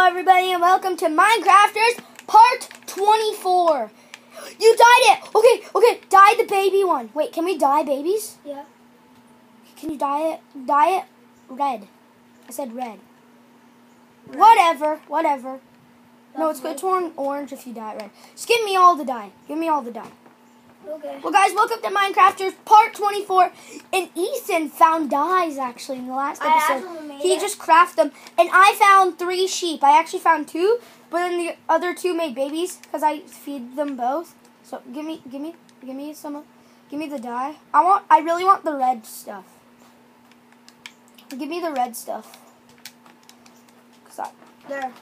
everybody, and welcome to Minecrafters Part 24. You dyed it! Okay, okay, dye the baby one. Wait, can we dye babies? Yeah. Can you dye it? Dye it red. I said red. Whatever, whatever. No, it's good to turn orange if you dye it red. Just give me all the dye. Give me all the dye. Okay. Well, guys, welcome to Minecrafters Part 24. And Ethan found dyes, actually, in the last episode. he it. just crafted them. And I found three sheep. I actually found two, but then the other two made babies because I feed them both. So give me, give me, give me some, give me the dye. I want, I really want the red stuff. Give me the red stuff. 'Cause I- There.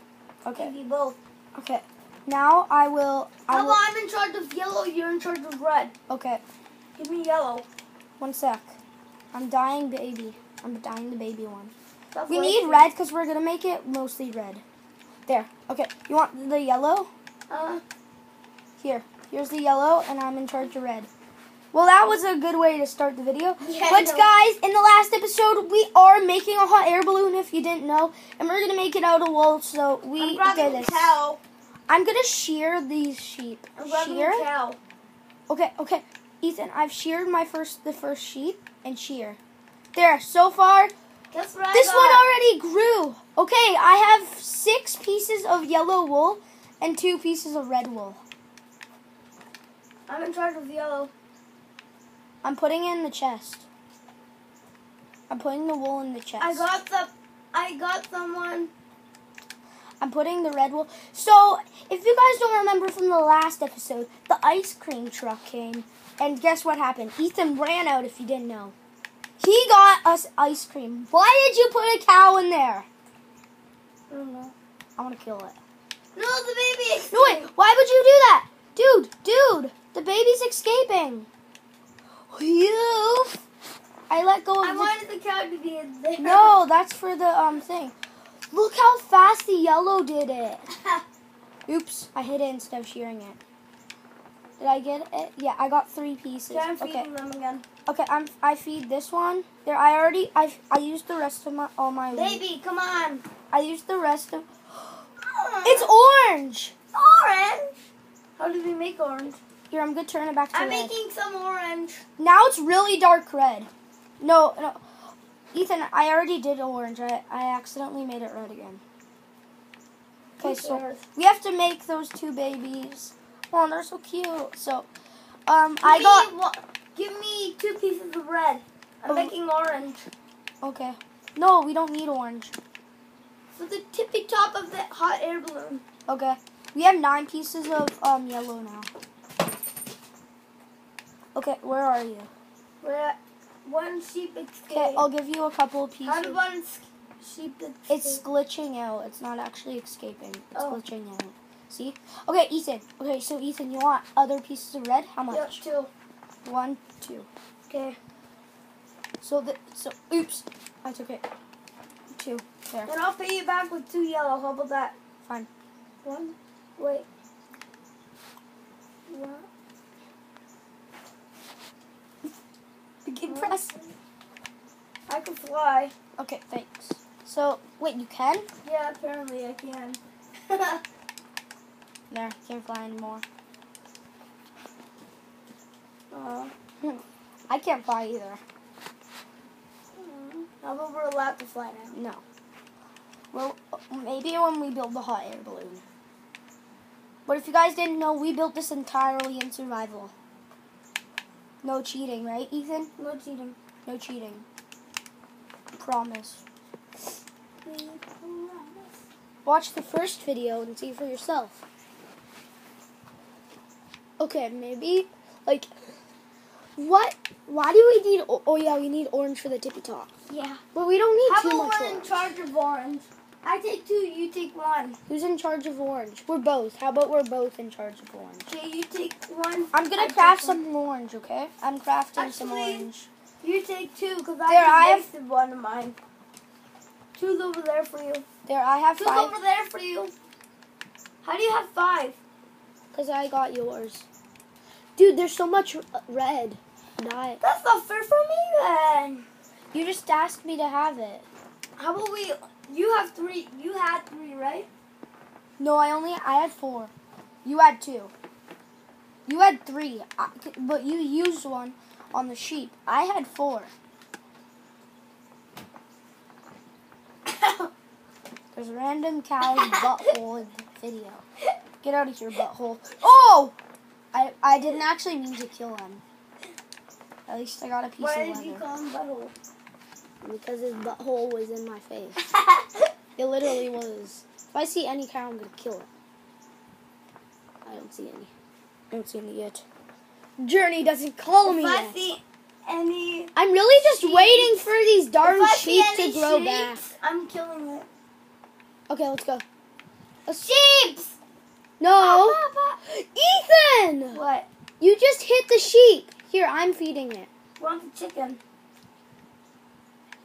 okay, Give you both. okay. Now I will, I How will, I'm in charge of yellow, you're in charge of red. okay. Give me yellow. One sec. I'm dying baby. I'm dyeing the baby one. Stop We need red because we're gonna make it mostly red. There. Okay. You want the yellow? Uh, Here. Here's the yellow, and I'm in charge of red. Well, that was a good way to start the video. Yeah, but guys, in the last episode, we are making a hot air balloon. If you didn't know, and we're gonna make it out of wool. So we I'm did this. cow. I'm gonna shear these sheep. Shear. cow. Okay, okay. Ethan, I've sheared my first the first sheep and shear. There, so far Guess what I this one already grew. Okay, I have six pieces of yellow wool and two pieces of red wool. I'm in charge of yellow. I'm putting it in the chest. I'm putting the wool in the chest. I got the, I got someone. I'm putting the red wool. So, if you guys don't remember from the last episode, the ice cream truck came, and guess what happened? Ethan ran out. If you didn't know, he got us ice cream. Why did you put a cow in there? I don't know. I want to kill it. No, the baby. No wait, why would you do that? Dude, dude, the baby's escaping. You I let go of I the wanted the cow to be in there. No, that's for the um thing. Look how fast the yellow did it. Oops, I hit it instead of shearing it. Did I get it? Yeah, I got three pieces. Okay, I'm Okay. them again. Okay, I'm I feed this one. There I already I I used the rest of my all my Baby, come on. I used the rest of It's orange. orange. How did we make orange? Here, I'm gonna turn it back to I'm red. making some orange. Now it's really dark red. No, no. Ethan, I already did orange. I, I accidentally made it red again. Okay, so we have to make those two babies. Oh, they're so cute. So, um, I Give got. me Give me two pieces of red. I'm Oh. making orange. Okay. No, we don't need orange. For the tippy top of the hot air balloon. Okay. We have nine pieces of um yellow now. Okay, where are you? We're at one sheep Okay, escaped. I'll give you a couple of How did pieces. one sheep escape? It's glitching out. It's not actually escaping. It's Oh. glitching out. See? Okay, Ethan. Okay, so Ethan, you want other pieces of red? How Yep, much? two. One, two. Okay. So the so oops, I took it. Two. There. Then I'll pay you back with two yellow. How about that? Fine. One. Wait. One. You can press. I can fly. Okay, thanks. So wait, you can? Yeah, apparently I can. There, can't fly anymore. uh, I can't fly either. how about we're allowed to fly now? No. Well, maybe when we build the hot air balloon. But if you guys didn't know, we built this entirely in survival. No cheating, right, Ethan? No cheating. No cheating. Promise. Watch the first video and see for yourself. Okay, maybe like what? Why do we need? Oh, oh yeah, we need orange for the tippy top. Yeah. But we don't need How too much we're in charge of orange? I take two, you take one. Who's in charge of orange? We're both. How about we're both in charge of orange? Okay, you take one. I'm gonna I craft take one. some orange, okay? I'm crafting some orange. You take two, because I There, I have- wasted one of mine. Two's over there for you. There, I have Two's five over there for you. How do you have five? because I got yours. Dude, there's so much uh, red. Not. That's not fair for me then. You just asked me to have it. How about we? You have three. You had three, right? No, I only I had four. You had two. You had three, I- but you used one on the sheep. I had four. There's a random cow's butthole in the video. Get out of here, butthole. Oh! I I didn't actually mean to kill him. At least I got a piece Why of did you call him butthole? Because his butthole was in my face. It literally was. If I see any cow, I'm gonna kill it. I don't see any. I don't see any yet. Journey doesn't call me I see any, I'm really just sheep- waiting for these darn if sheep to grow back. I'm killing it. Okay, let's go. A sheep. No, Ethan! What? You just hit the sheep. Here, I'm feeding it. Want the chicken?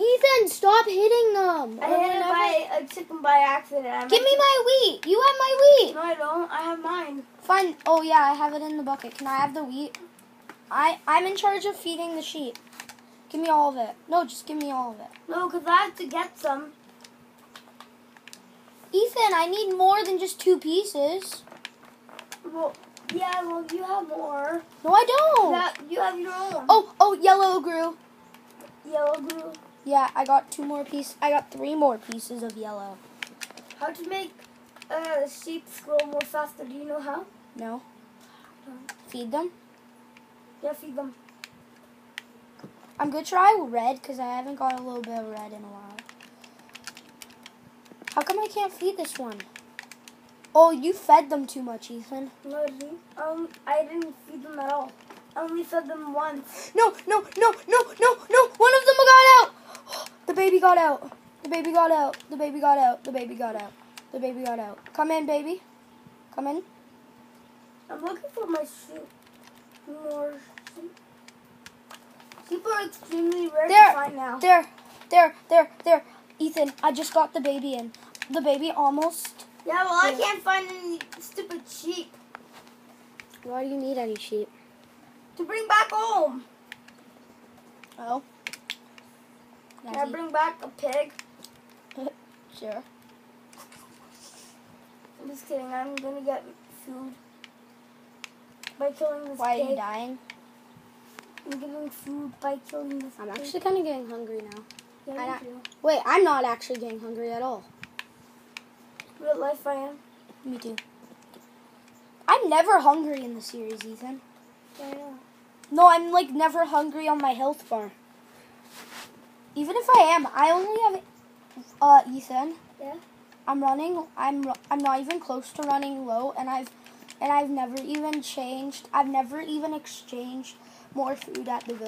Ethan, stop hitting them. I hit it by a chicken by accident. I Give me my wheat. You have my wheat. No, I don't. I have mine. Fine. Oh yeah, I have it in the bucket. Can I have the wheat? I I'm in charge of feeding the sheep. Give me all of it. No, just give me all of it. No, because I have to get some. Ethan, I need more than just two pieces. Well, yeah, well, you have more. No, I don't. That you have your own. Oh, oh, yellow grew. Yellow glue. Yeah, I got two more pieces. I got three more pieces of yellow. How to make uh, sheep grow more faster? Do you know how? No. Feed them. Yeah, feed them. I'm gonna try red because I haven't got a little bit of red in a while. How come I can't feed this one? Oh, you fed them too much, Ethan. No, I didn't. Um, I didn't feed them at all. I only fed them once. No, no, no, no, no, no. One of them got out. The baby got out. The baby got out. The baby got out. The baby got out. The baby got out. Come in, baby. Come in. I'm looking for my sheep. More sheep. People are extremely rare There. to find now. There, there, there, there. Ethan, I just got the baby in. The baby almost. Yeah, well, I can't find any stupid sheep Why do you need any sheep? to bring back home. Oh. Can I bring back a pig? Sure. I'm just kidding. I'm gonna get food by killing this Why are you dying? I'm getting food by killing this I'm pig. actually kind of getting hungry now. Yeah, I me don't- too. Wait, I'm not actually getting hungry at all. Real life, I am. Me too. I'm never hungry in the series, Ethan. Yeah, I know. No, I'm like never hungry on my health bar. Even if I am, I only have uh Ethan. Yeah. I'm running. I'm I'm not even close to running low, and I've and I've never even changed. I've never even exchanged more food at the village.